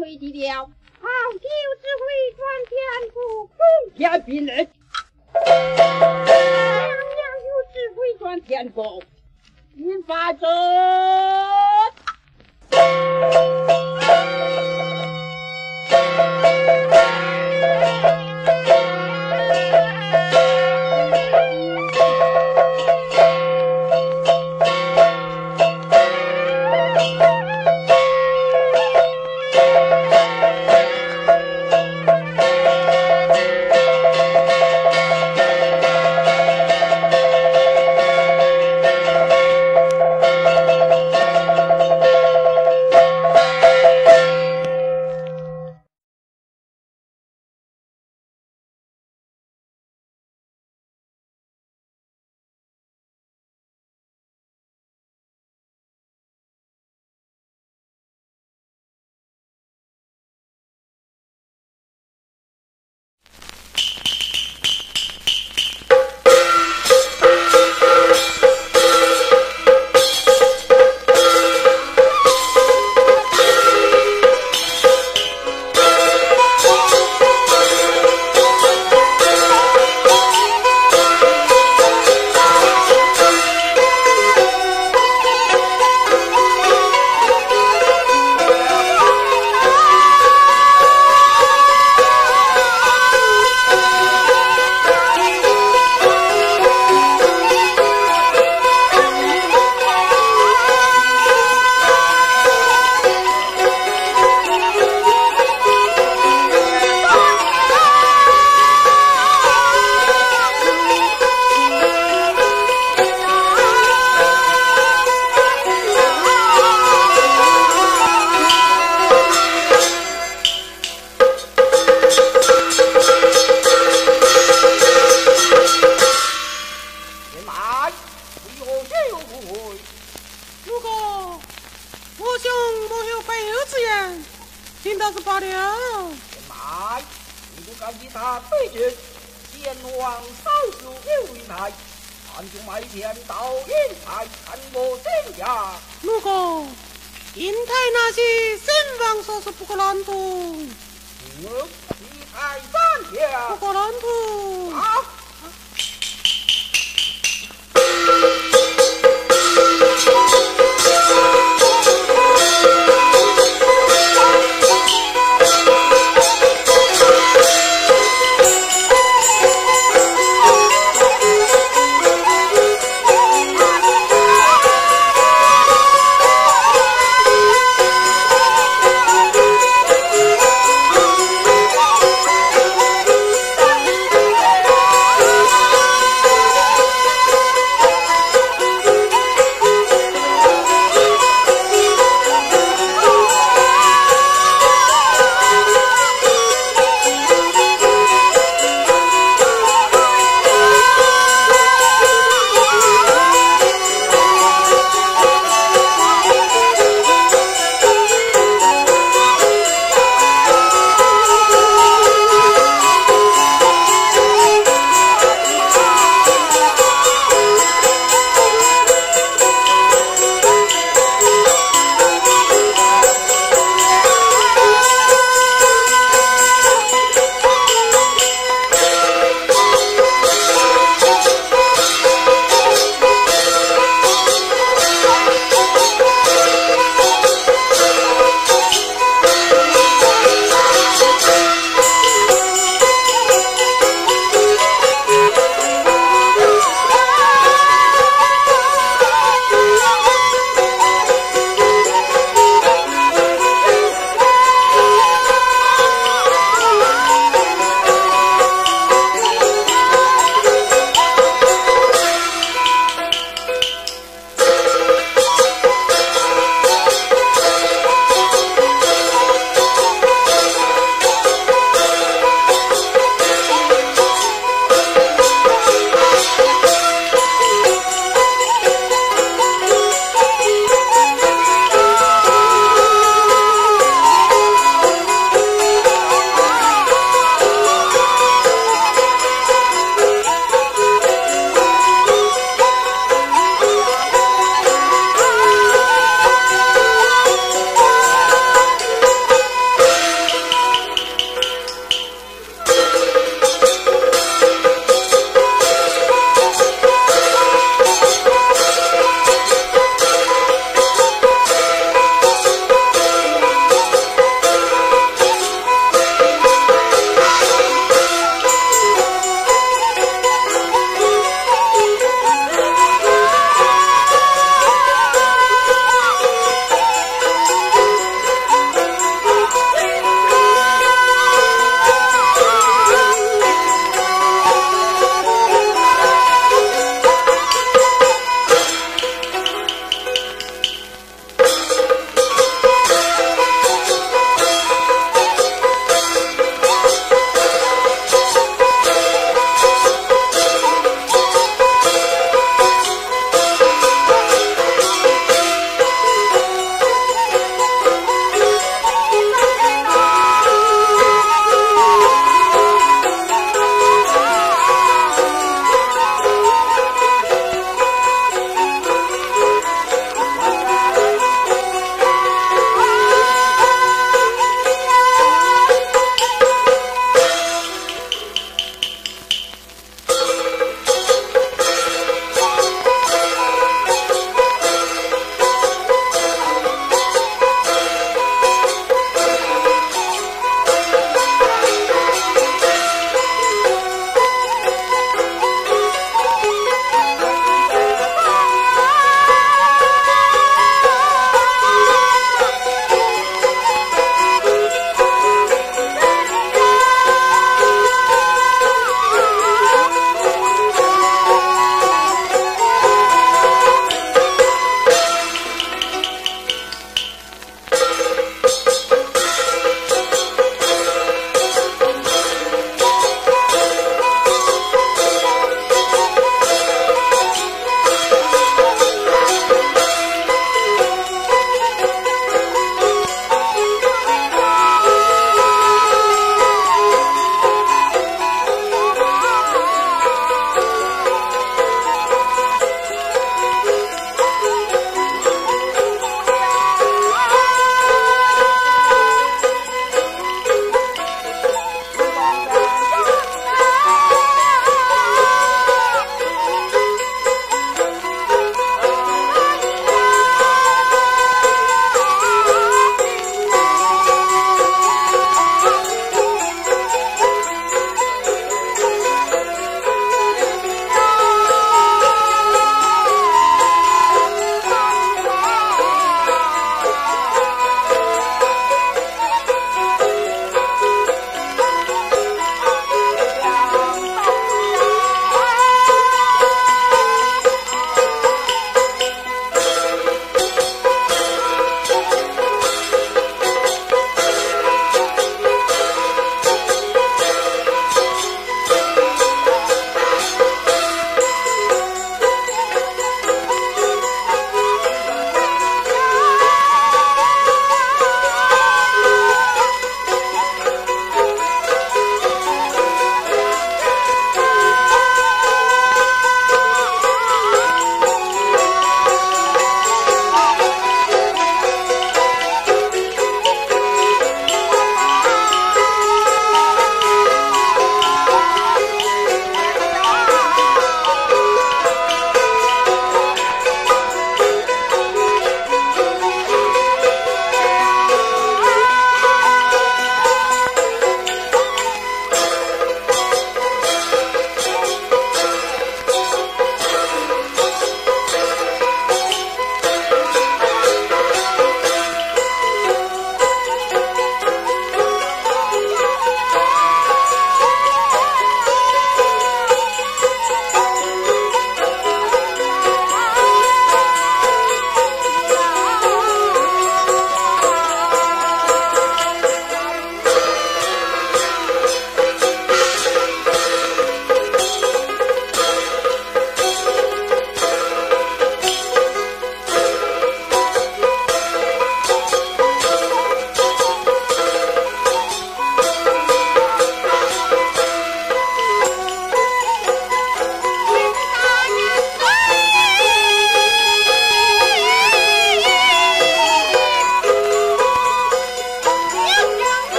为地了。好酒只会转天福，中天兵人。娘娘有智慧转天福，引发者。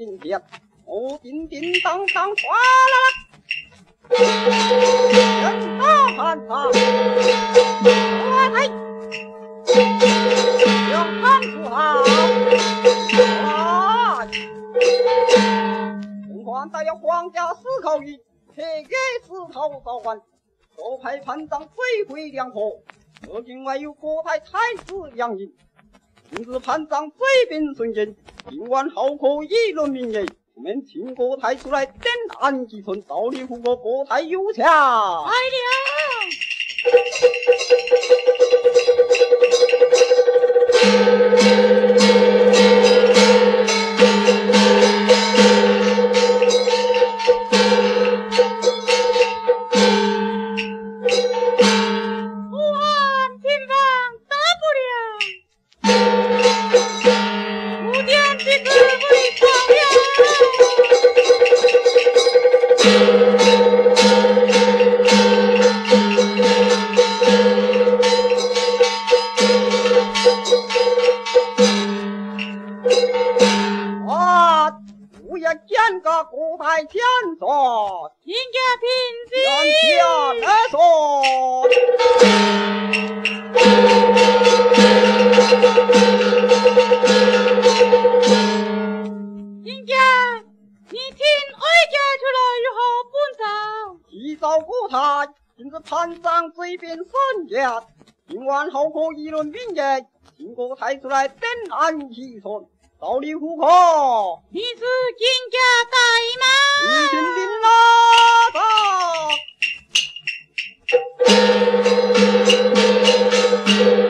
今天，我叮叮当当哗啦啦，人大喊他，我来，要喊出好，啊！文官带了皇家司寇仪，铁给石头召唤，左派潘璋追回两河，而境外有国派太子杨颖。今日潘璋挥兵顺境，今晚好可议论明言。我们请国太出来点安吉村，道理护国，国太有强。来了。你听哀家出来有何奔走？一早过台，今日潘璋这边三家，今晚好可议论兵家，请国台出来登安起存，到你户口。你是金家大吗？你听听啦，走。